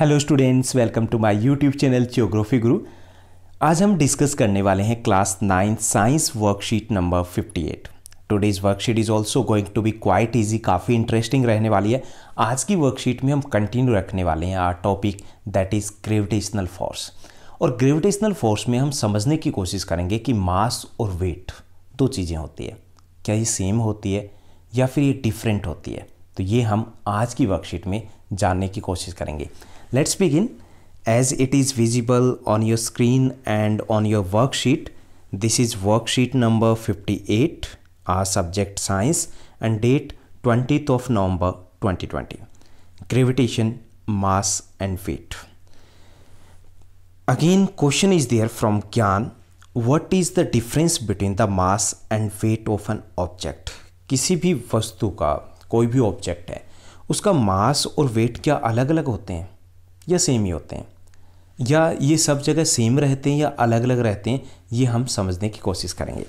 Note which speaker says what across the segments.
Speaker 1: Hello students welcome to my YouTube channel geography Guru आज हम discuss करने वाले हैं class nine science worksheet number 58 today's worksheet is also going to be quite easy काफ़ी interesting रहने वाली है। आज की वर्कशीट में हम कंटिन्यू रखने वाले हैं our topic that is gravitational force और ग्रेविटेशनल फोर्स में हम समझने की कोशिश करेंगे कि मास और वेट दो चीज़ें होती है। क्या ये सेम होती है या फिर ये डिफरेंट होती है? तो ये हम आज की वर्कशीट में जानने की कोशिश करेंगे। Let's begin. As it is visible on your screen and on your worksheet, this is worksheet number 58, our subject science and date 20th of November 2020. Gravitation, mass and weight. Again, question is there from Gyan. What is the difference between the mass and weight of an object? किसी भी वस्तु का कोई भी object है उसका मास और wait क्या अलग अलग होते हैं या सेम ही होते हैं? या ये सब जगह सेम रहते हैं या अलग अलग रहते हैं? ये हम समझने की कोशिश करेंगे।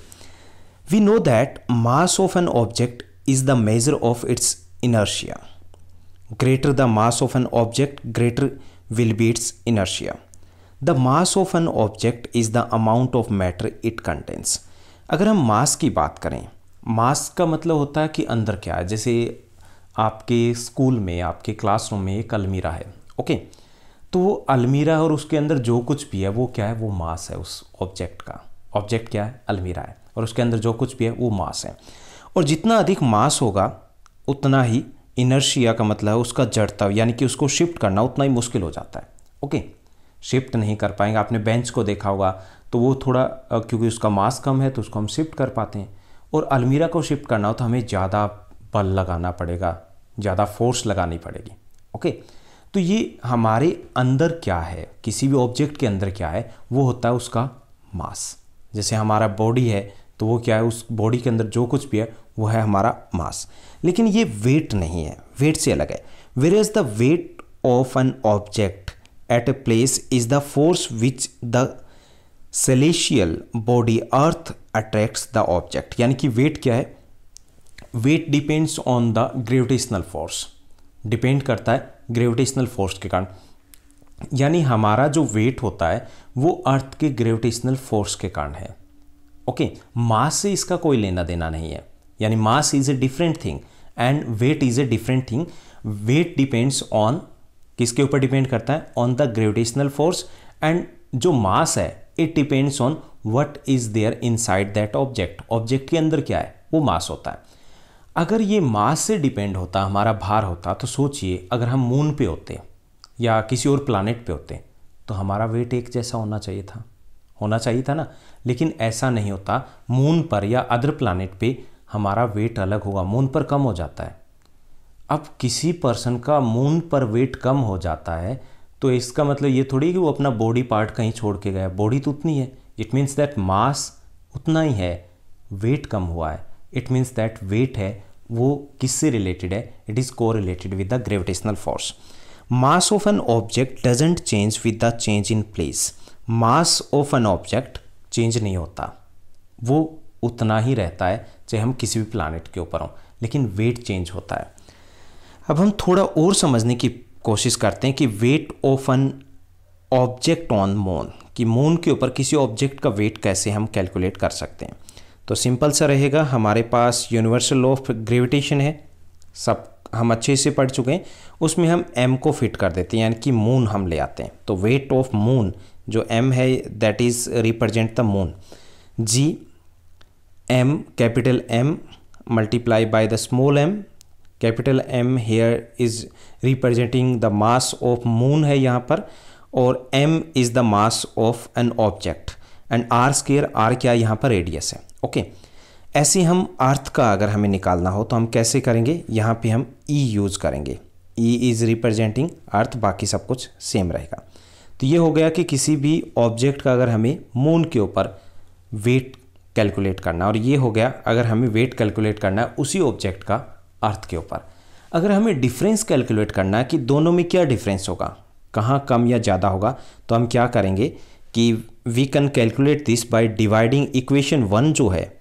Speaker 1: We know that mass of an object is the measure of its inertia greater the mass of an object greater will be its inertia the mass of an object is the amount of matter it contains अगर हम मास की बात करें मास का मतलब होता है कि अंदर क्या है? जैसे आपके स्कूल में, आपके क्लासरूम में एक अलमीरा है ओके okay? तो वो अलमीरा है और उसके अंदर जो कुछ भी है, वो क्या है? वो मास है उस ऑब्जेक्ट का। ऑब्जेक्ट क्या है? अलमीरा है। और उसके अंदर जो कुछ भी है, वो मास है। और जितना अधिक मास होगा, उतना ही इनर्शिया का मतलब है उसका जड़ता, यानी कि उसको शिफ्ट करना उतना ही मुश्किल हो जाता है। ओके शिफ्ट नहीं कर पाएँगे। आपने बेंच को देखा होगा तो वो थोड़ा क्योंकि उसका मास कम है तो उसको हम शिफ्ट कर पाते हैं। और अलमीरा को शिफ्ट करना हो तो हमें ज़्यादा बल लगाना पड़ेगा, ज़्यादा फोर्स लगानी पड़ेगी। ओके तो ये हमारे अंदर क्या है? किसी भी ऑब्जेक्ट के अंदर क्या है? वो होता है उसका मास जैसे हमारा बॉडी है तो वो क्या है? उस बॉडी के अंदर जो कुछ भी है, वो है हमारा मास लेकिन ये वेट नहीं है. वेट से अलग है. Where is the weight of an object at a place is the force which the celestial body earth attracts the object यानी कि वेट क्या है? Weight depends on the gravitational force depend करता है ग्रेविटेशनल फोर्स के कारण। यानी हमारा जो वेट होता है, वो अर्थ के ग्रेविटेशनल फोर्स के कारण है। ओके मास से इसका कोई लेना देना नहीं है। यानी mass is a different thing and weight is a different thing weight depends on किसके ऊपर डिपेंड करता है? On the gravitational force and जो मास है it depends on what is there inside that object object के अंदर क्या है? वो मास होता है। अगर ये मास से डिपेंड होता, हमारा भार होता तो सोचिए, अगर हम मून पे होते या किसी और प्लानट पे होते तो हमारा वेट एक जैसा होना चाहिए था। होना चाहिए था ना? लेकिन ऐसा नहीं होता। मून पर या अदर प्लानट पे हमारा वेट अलग होगा। मून पर कम हो जाता है। अब किसी पर्सन का मून पर वेट कम हो जाता है तो इसका मतलब ये थोड़ी कि वो अपना बॉडी पार्ट कहीं छोड़ के गया। बॉडी तो उतनी है। इट मीन्स दैट मास उतना ही है। वेट कम हुआ है। इट मीन्स दैट वेट है, वो किससे रिलेटेड है? इट इज़ को related with the gravitational force mass of an object doesn't change with the change in place mass of an object change नहीं होता। वो उतना ही रहता है, चाहे हम किसी भी प्लानट के ऊपर हों, लेकिन वेट चेंज होता है। अब हम थोड़ा और समझने की कोशिश करते हैं कि weight of an object on moon कि मून के ऊपर किसी ऑब्जेक्ट का वेट कैसे हम कैलकुलेट कर सकते हैं। तो सिंपल सा रहेगा, हमारे पास यूनिवर्सल ऑफ़ ग्रेविटेशन है, सब हम अच्छे से पढ़ चुके हैं, उसमें हम एम को फिट कर देते हैं, यानी कि मून हम ले आते हैं। तो वेट ऑफ़ मून जो एम है that is represent the moon G M capital M multiply by the small M capital M here is representing the mass of moon है यहाँ पर, और M is the mass of an object and R square R क्या यहाँ पर radius है। Okay. ऐसे हम अर्थ का अगर हमें निकालना हो तो हम कैसे करेंगे? यहाँ पे हम ई यूज़ करेंगे। ई इज़ रिप्रेजेंटिंग अर्थ, बाकी सब कुछ सेम रहेगा। तो ये हो गया कि किसी भी ऑब्जेक्ट का अगर हमें मून के ऊपर वेट कैलकुलेट करना और ये हो गया अगर हमें वेट कैलकुलेट करना है उसी ऑब्जेक्ट का अर्थ के ऊपर। अगर हमें डिफरेंस कैलकुलेट करना है कि दोनों में क्या डिफरेंस होगा, कहाँ कम या ज़्यादा होगा तो हम क्या करेंगे? कि we can calculate this by dividing equation one जो है,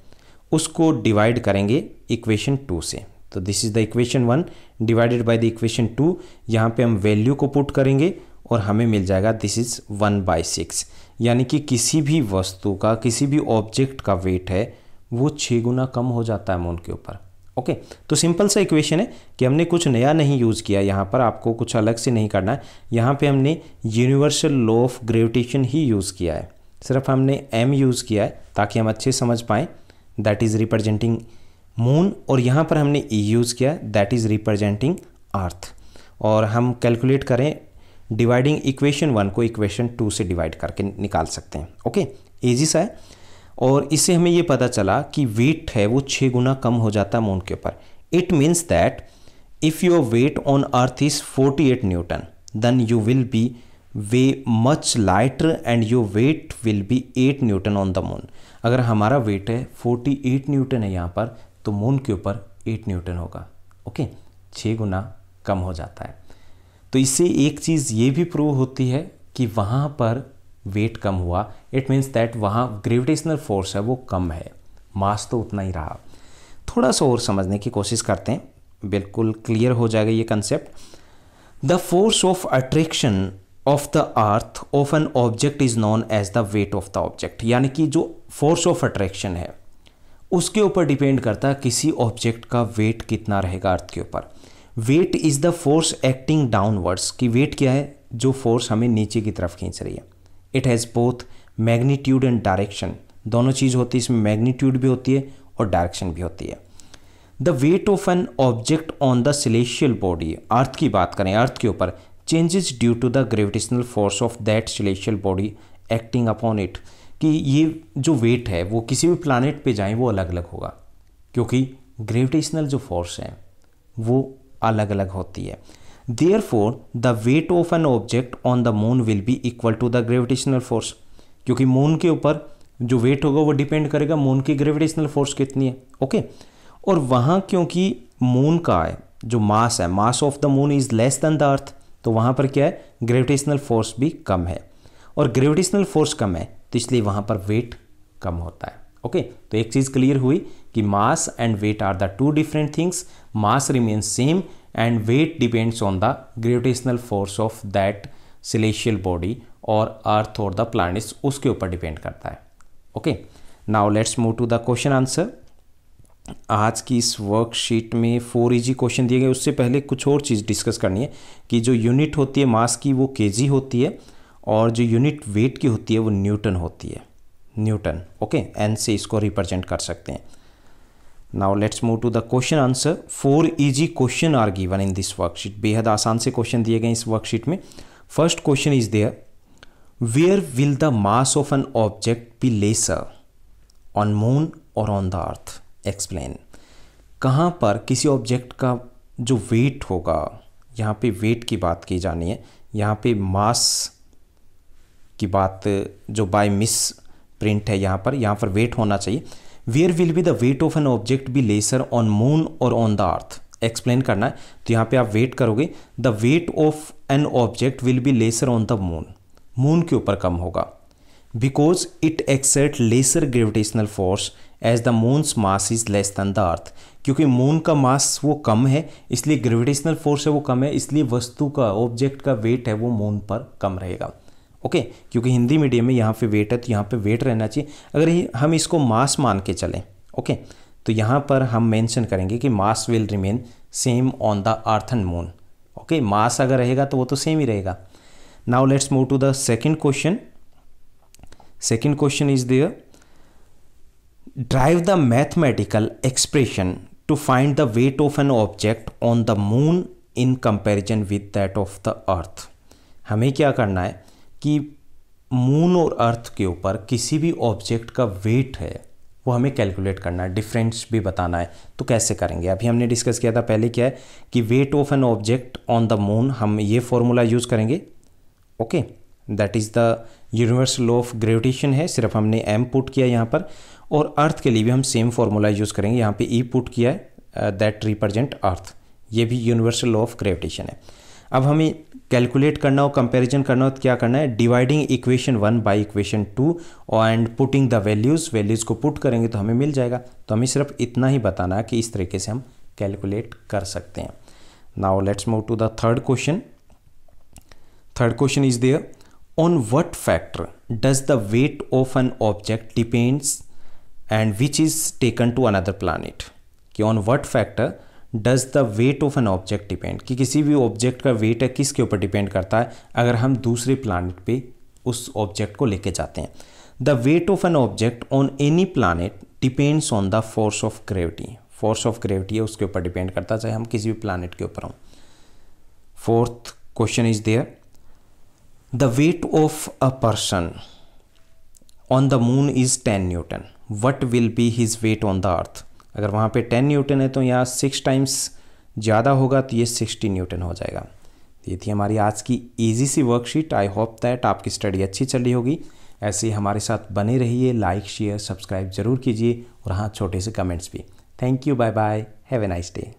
Speaker 1: उसको डिवाइड करेंगे इक्वेशन टू से। तो this is the equation one divided by the equation two यहाँ पे हम वैल्यू को पुट करेंगे और हमें मिल जाएगा this is one by six यानी कि किसी भी वस्तु का, किसी भी ऑब्जेक्ट का वेट है, वो छः गुना कम हो जाता है मून के ऊपर। ओके तो सिंपल सा इक्वेशन है कि हमने कुछ नया नहीं यूज़ किया, यहाँ पर आपको कुछ अलग से नहीं करना है। यहाँ पे हमने यूनिवर्सल लॉ ऑफ़ ग्रेविटेशन ही यूज़ किया है। सिर्फ़ हमने एम यूज़ किया है ताकि हम अच्छे समझ पाएँ दैट इज़ रिप्रेजेंटिंग मून और यहाँ पर हमने ई e यूज़ किया दैट इज़ रिप्रेजेंटिंग अर्थ और हम कैलकुलेट करें डिवाइडिंग इक्वेशन वन को इक्वेशन टू से डिवाइड करके निकाल सकते हैं। ओके ईजी सा है। और इससे हमें ये पता चला कि वेट है वो छः गुना कम हो जाता है मून के ऊपर। It means that if your weight on earth is forty eight newton then you will be way much lighter and your weight will be eight newton on the moon अगर हमारा वेट है forty eight Newton है यहाँ पर तो moon के ऊपर eight Newton होगा। ओके छः गुना कम हो जाता है। तो इससे एक चीज़ ये भी प्रूव होती है कि वहाँ पर वेट कम हुआ। इट मीन्स दैट वहाँ ग्रेविटेशनल फोर्स है, वो कम है। मास तो उतना ही रहा। थोड़ा सा और समझने की कोशिश करते हैं। बिल्कुल क्लियर हो जाएगा ये concept the force of attraction of the earth of an object is known as the weight of the object यानी कि जो फोर्स ऑफ़ अट्रैक्शन है, उसके ऊपर डिपेंड करता है किसी ऑब्जेक्ट का वेट कितना रहेगा अर्थ के ऊपर। Weight is the force acting downwards कि वेट क्या है? जो फोर्स हमें नीचे की तरफ़ खींच रही है। It has both magnitude and direction दोनों चीज़ होती है, इसमें मैग्नीट्यूड भी होती है और डायरेक्शन भी होती है। The weight of an object on the celestial body earth की बात करें अर्थ के ऊपर changes due to the gravitational force of that celestial body acting upon it कि ये जो वेट है, वो किसी भी प्लानट पे जाएँ, वो अलग अलग होगा। क्योंकि ग्रेविटेशनल जो फोर्स है, वो अलग अलग होती है। There the weight of an object on the moon will be equal to the gravitational force क्योंकि मून के ऊपर जो वेट होगा वो डिपेंड करेगा मून की ग्रेविटेशनल फोर्स कितनी है। ओके और वहाँ क्योंकि मून का है जो मास है mass of the moon is less than the earth तो वहाँ पर क्या है? ग्रेविटेशनल फोर्स भी कम है। और ग्रेविटेशनल फोर्स कम है तो इसलिए वहाँ पर वेट कम होता है। ओके okay, तो एक चीज़ क्लियर हुई कि mass and weight are the two different things mass remains same and weight depends on the gravitational force of that celestial body और अर्थ और द प्लानिट्स उसके ऊपर डिपेंड करता है okay now let's move to the question answer आज की इस worksheet में फोर इजी क्वेश्चन दिए गए। उससे पहले कुछ और चीज़ डिस्कस करनी है कि जो यूनिट होती है मास की, वो केजी होती है और जो यूनिट वेट की होती है, वो न्यूटन होती है। न्यूटन ओके एन से इसको रिप्रेजेंट कर सकते हैं। Now let's move to the question answer four easy question are given in this worksheet बेहद आसान से क्वेश्चन दिए गए इस वर्कशीट में। First question is there where will the mass of an object be lesser on moon और on the earth explain कहाँ पर किसी ऑब्जेक्ट का जो वेट होगा, यहाँ पे वेट की बात की जानी है। यहाँ पे मास की बात जो बाय मिस प्रिंट है यहाँ पर यहाँ पर वेट होना चाहिए। Where will be the weight of an object be lesser on moon और ऑन द अर्थ एक्सप्लेन करना है। तो यहाँ पे आप वेट करोगे। The weight of an object will be lesser on the moon moon के ऊपर कम होगा। Because it exert lesser gravitational force as the moon's mass is less than the earth क्योंकि मून का मास वो कम है, इसलिए ग्रेविटेशनल फोर्स है वो कम है, इसलिए वस्तु का ऑब्जेक्ट का वेट है वो मून पर कम रहेगा। ओके? क्योंकि हिंदी मीडियम में यहाँ पे वेट है तो यहाँ पे वेट रहना चाहिए। अगर हम इसको मास मान के चलें, ओके? तो यहाँ पर हम मेंशन करेंगे कि mass will remain same on the earth and moon, okay? Mass अगर रहेगा तो वो तो सेम ही रहेगा। Now let's move to the second question. Second question is there. Derive the mathematical expression to find the weight of an object on the moon in comparison with that of the earth. हमें क्या करना है? कि moon और अर्थ के ऊपर किसी भी ऑब्जेक्ट का वेट है, वो हमें कैलकुलेट करना है डिफरेंस भी बताना है। तो कैसे करेंगे? अभी हमने डिस्कस किया था पहले क्या है कि weight of an object on the moon हम ये फॉर्मूला यूज़ करेंगे। Okay that is the universal law of gravitation है, सिर्फ़ हमने एम पुट किया यहाँ पर। और अर्थ के लिए भी हम सेम फॉर्मूला यूज़ करेंगे। यहाँ पे ई e पुट किया है दैट रिप्रेजेंट अर्थ ये भी यूनिवर्सल लॉ ऑफ़ ग्रेविटेशन है। अब हमें कैलकुलेट करना हो कंपैरिजन करना हो तो क्या करना है? Dividing equation one by equation two and putting the values values को पुट करेंगे तो हमें मिल जाएगा। तो हमें सिर्फ़ इतना ही बताना है कि इस तरीके से हम कैलकुलेट कर सकते हैं। Now let's move to the third question third question is there. On what factor does the weight of an object depends and which is taken to another planet कि on what factor does the weight of an object depend? कि किसी भी object का wait है, किसके ऊपर depend करता है? अगर हम दूसरे प्लानट पे उस ऑब्जेक्ट को लेके जाते हैं। The weight of an object on any planet depends on the force of gravity force of gravity है, उसके ऊपर डिपेंड करता है, चाहे हम किसी भी प्लानट के ऊपर हों। Fourth question is there the weight of a person on the moon is ten newton what will be his weight on the earth अगर वहाँ पे टेन न्यूटन है तो यहाँ सिक्स टाइम्स ज़्यादा होगा तो ये सिक्सटी न्यूटन हो जाएगा। ये थी हमारी आज की ईजी सी वर्कशीट आई होप दैट आपकी स्टडी अच्छी चल रही होगी। ऐसे ही हमारे साथ बने रहिए लाइक शेयर सब्सक्राइब ज़रूर कीजिए और हाँ छोटे से कमेंट्स भी। Thank you bye bye have a nice day